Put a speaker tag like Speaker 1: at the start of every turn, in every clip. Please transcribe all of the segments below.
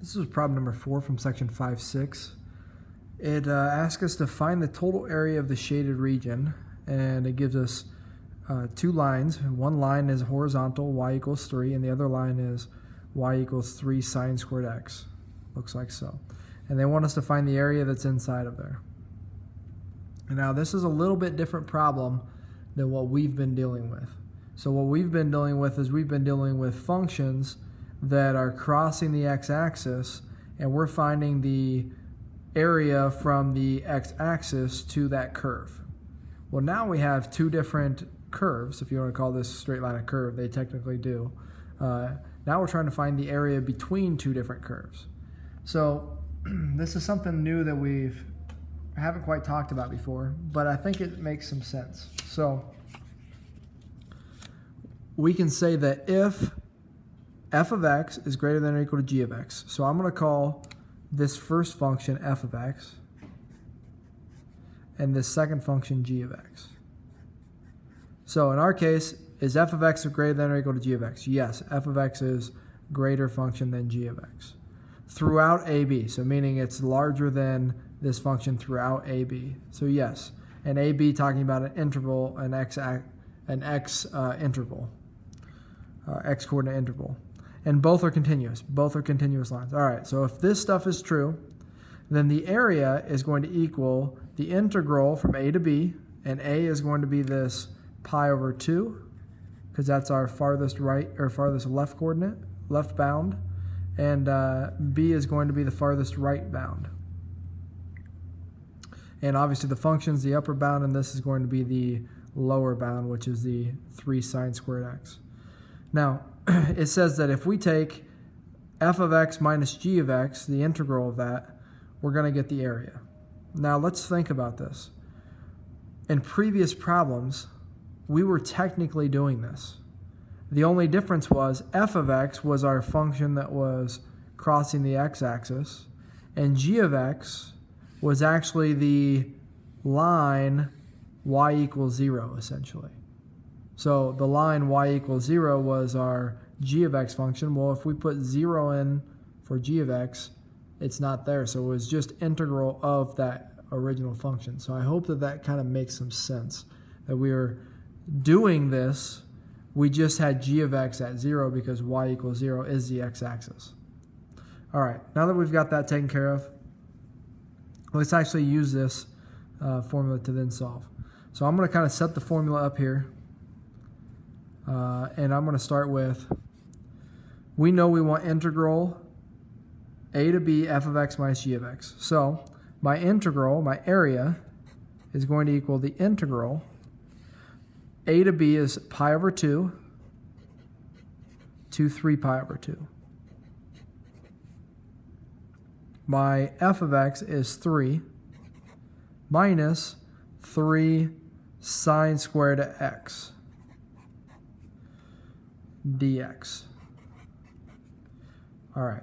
Speaker 1: This is problem number four from section 5.6. It uh, asks us to find the total area of the shaded region, and it gives us uh, two lines. One line is horizontal, y equals 3, and the other line is y equals 3 sine squared x. Looks like so. And they want us to find the area that's inside of there. Now, this is a little bit different problem than what we've been dealing with. So what we've been dealing with is we've been dealing with functions that are crossing the x-axis and we're finding the area from the x-axis to that curve. Well, now we have two different curves, if you want to call this straight line a curve, they technically do. Uh, now we're trying to find the area between two different curves. So this is something new that we've haven't quite talked about before, but I think it makes some sense. So we can say that if f of x is greater than or equal to g of x. So I'm going to call this first function f of x and this second function g of x. So in our case, is f of x greater than or equal to g of x? Yes, f of x is greater function than g of x. Throughout ab, so meaning it's larger than this function throughout ab. So yes, and ab talking about an interval, an x, an x uh, interval, uh, x coordinate interval and both are continuous. Both are continuous lines. All right, so if this stuff is true, then the area is going to equal the integral from a to b, and a is going to be this pi over 2, because that's our farthest right or farthest left coordinate, left bound, and uh, b is going to be the farthest right bound. And obviously the function's the upper bound, and this is going to be the lower bound, which is the 3 sine squared x. Now, it says that if we take f of x minus g of x, the integral of that, we're going to get the area. Now let's think about this. In previous problems, we were technically doing this. The only difference was f of x was our function that was crossing the x-axis, and g of x was actually the line y equals 0, essentially. So the line y equals 0 was our g of x function. Well, if we put 0 in for g of x, it's not there. So it was just integral of that original function. So I hope that that kind of makes some sense, that we are doing this. We just had g of x at 0 because y equals 0 is the x-axis. All right, now that we've got that taken care of, let's actually use this uh, formula to then solve. So I'm going to kind of set the formula up here. Uh, and I'm going to start with, we know we want integral a to b f of x minus g of x. So my integral, my area, is going to equal the integral. a to b is pi over 2 to 3 pi over 2. My f of x is 3 minus 3 sine squared of x dx. All right.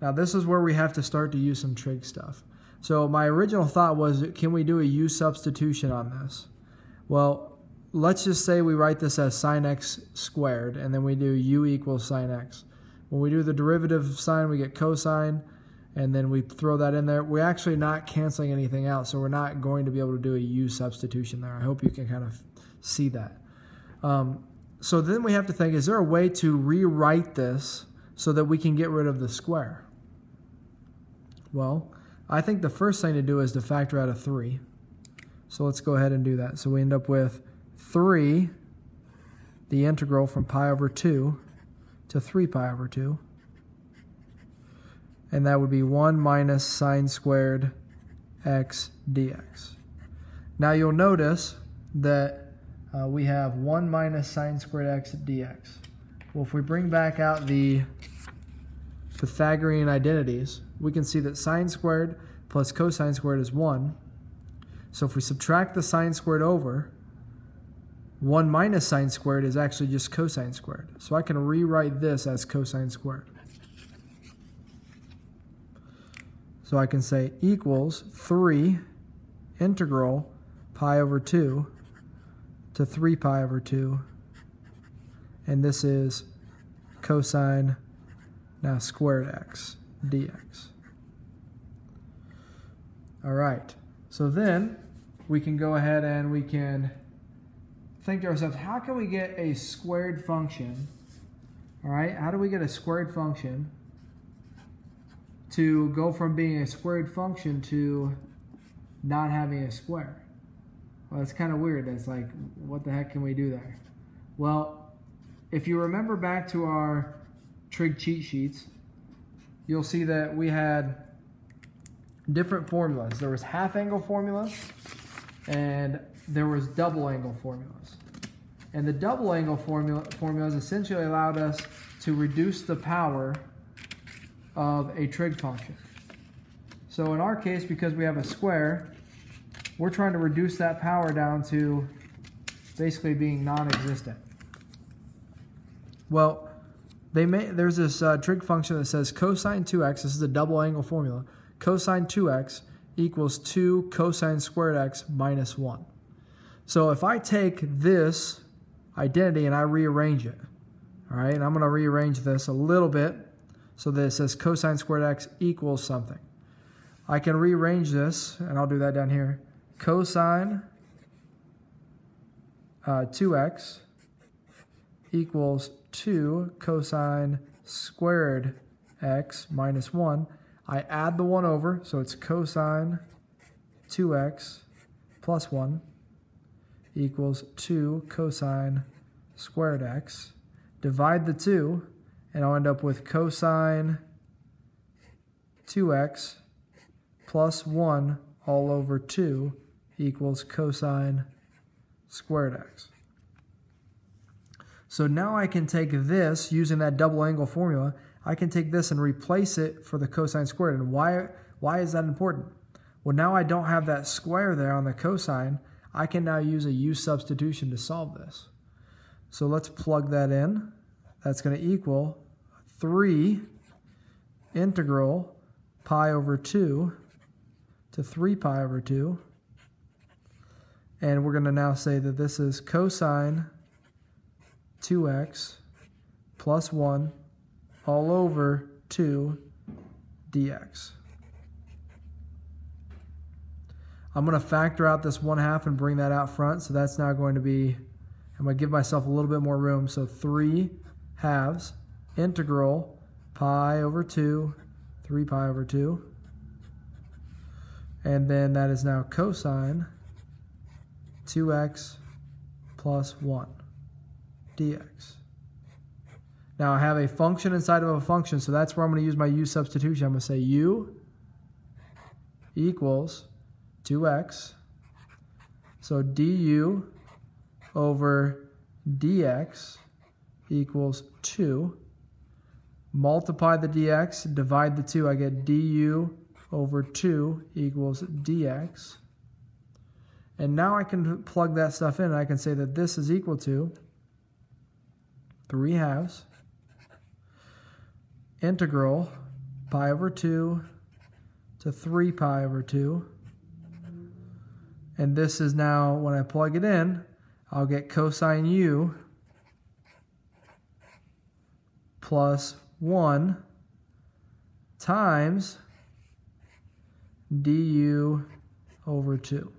Speaker 1: Now this is where we have to start to use some trig stuff. So my original thought was, can we do a u substitution on this? Well, let's just say we write this as sine x squared, and then we do u equals sine x. When we do the derivative of sine, we get cosine, and then we throw that in there. We're actually not canceling anything out, so we're not going to be able to do a u substitution there. I hope you can kind of see that. Um, so then we have to think, is there a way to rewrite this so that we can get rid of the square? Well, I think the first thing to do is to factor out a 3. So let's go ahead and do that. So we end up with 3, the integral from pi over 2 to 3 pi over 2. And that would be 1 minus sine squared x dx. Now you'll notice that uh, we have 1 minus sine squared x dx. Well, if we bring back out the Pythagorean identities, we can see that sine squared plus cosine squared is 1. So if we subtract the sine squared over, 1 minus sine squared is actually just cosine squared. So I can rewrite this as cosine squared. So I can say equals 3 integral pi over 2 to 3 pi over 2. And this is cosine now squared x dx. All right, so then we can go ahead and we can think to ourselves, how can we get a squared function? All right, how do we get a squared function to go from being a squared function to not having a square? Well, it's kind of weird. It's like, what the heck can we do there? Well, if you remember back to our trig cheat sheets, you'll see that we had different formulas. There was half angle formulas and there was double angle formulas. And the double angle formula, formulas essentially allowed us to reduce the power of a trig function. So in our case, because we have a square, we're trying to reduce that power down to basically being non-existent. Well, they may, there's this uh, trig function that says cosine 2x, this is a double angle formula, cosine 2x equals 2 cosine squared x minus 1. So if I take this identity and I rearrange it, all right, and I'm going to rearrange this a little bit so that it says cosine squared x equals something. I can rearrange this, and I'll do that down here. Cosine uh, 2x equals 2 cosine squared x minus 1. I add the 1 over, so it's cosine 2x plus 1 equals 2 cosine squared x. Divide the 2, and I'll end up with cosine 2x plus 1 all over 2 equals cosine squared x. So now I can take this, using that double angle formula, I can take this and replace it for the cosine squared. And why, why is that important? Well, now I don't have that square there on the cosine. I can now use a u substitution to solve this. So let's plug that in. That's going to equal 3 integral pi over 2 to 3 pi over 2. And we're going to now say that this is cosine 2x plus 1 all over 2 dx. I'm going to factor out this 1 half and bring that out front. So that's now going to be, I'm going to give myself a little bit more room. So 3 halves integral pi over 2, 3 pi over 2. And then that is now cosine 2x plus 1 dx. Now I have a function inside of a function, so that's where I'm going to use my u substitution. I'm going to say u equals 2x. So du over dx equals 2. Multiply the dx, divide the 2, I get du over 2 equals dx. And now I can plug that stuff in I can say that this is equal to 3 halves integral pi over 2 to 3 pi over 2. And this is now, when I plug it in, I'll get cosine u plus 1 times du over 2.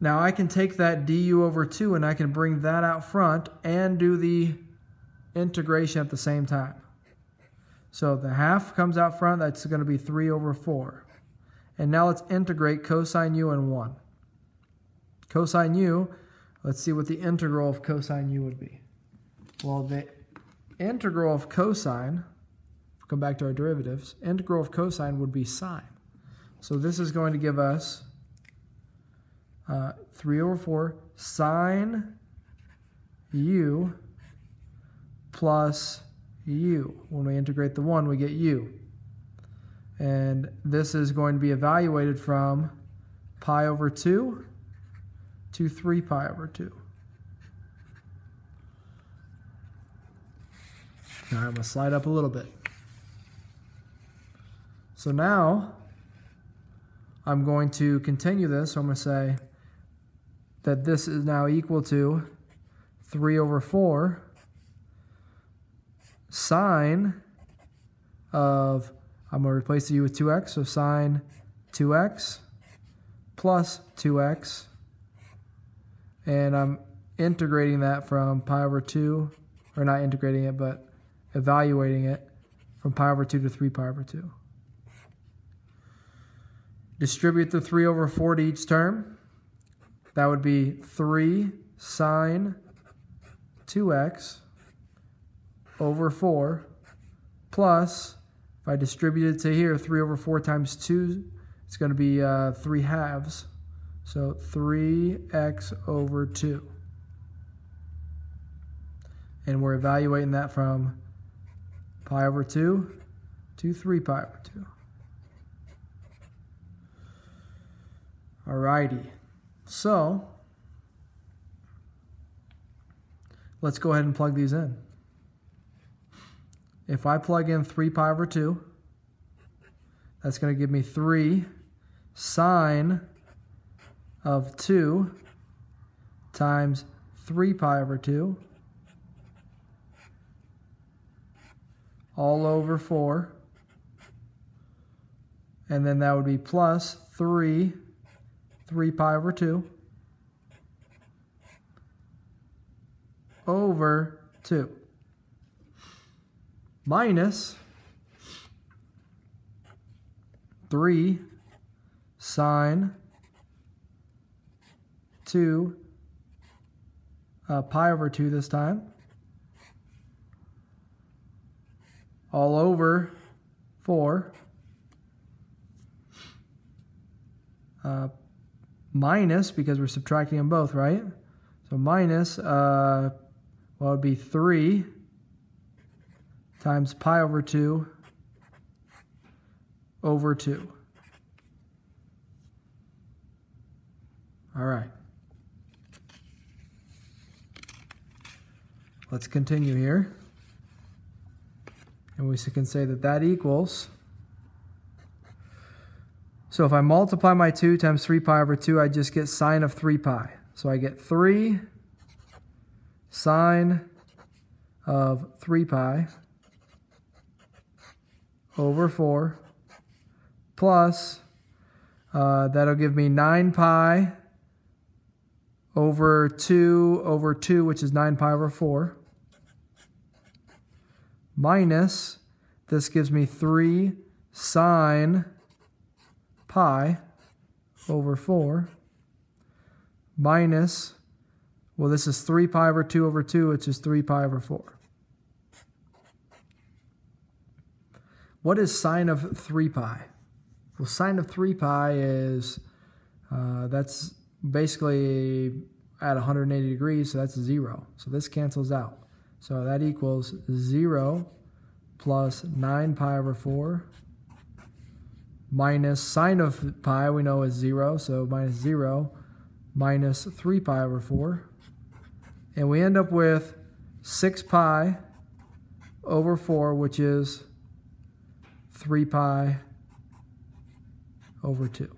Speaker 1: Now I can take that du over 2 and I can bring that out front and do the integration at the same time. So the half comes out front, that's going to be 3 over 4. And now let's integrate cosine u and 1. Cosine u, let's see what the integral of cosine u would be. Well, the integral of cosine, come back to our derivatives, integral of cosine would be sine. So this is going to give us uh, 3 over 4 sine u plus u. When we integrate the 1, we get u. And this is going to be evaluated from pi over 2 to 3 pi over 2. Now I'm going to slide up a little bit. So now I'm going to continue this. So I'm going to say that this is now equal to 3 over 4 sine of, I'm going to replace the u with 2x, so sine 2x plus 2x. And I'm integrating that from pi over 2, or not integrating it, but evaluating it from pi over 2 to 3 pi over 2. Distribute the 3 over 4 to each term. That would be 3 sine 2x over 4 plus, if I distribute it to here, 3 over 4 times 2, it's going to be uh, 3 halves. So 3x over 2. And we're evaluating that from pi over 2 to 3 pi over 2. Alrighty. So, let's go ahead and plug these in. If I plug in 3 pi over 2, that's going to give me 3 sine of 2 times 3 pi over 2 all over 4. And then that would be plus 3, 3 pi over 2 over 2 minus 3 sine 2 uh, pi over 2 this time. All over 4 uh, minus, because we're subtracting them both, right? So minus, uh, well, it would be 3 times pi over 2 over 2. All right. Let's continue here. And we can say that that equals, so if I multiply my 2 times 3 pi over 2, I just get sine of 3 pi. So I get 3 sine of 3 pi over 4 plus, uh, that'll give me 9 pi over 2 over 2, which is 9 pi over 4, minus, this gives me 3 sine pi over 4, minus, well, this is 3 pi over 2 over 2, which is 3 pi over 4. What is sine of 3 pi? Well, sine of 3 pi is, uh, that's basically at 180 degrees, so that's 0. So this cancels out. So that equals 0 plus 9 pi over 4 minus sine of pi we know is 0, so minus 0 minus 3 pi over 4. And we end up with 6 pi over 4, which is 3 pi over 2.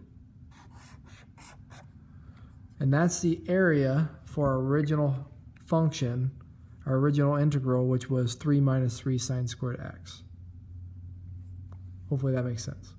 Speaker 1: And that's the area for our original function, our original integral, which was 3 minus 3 sine squared x. Hopefully that makes sense.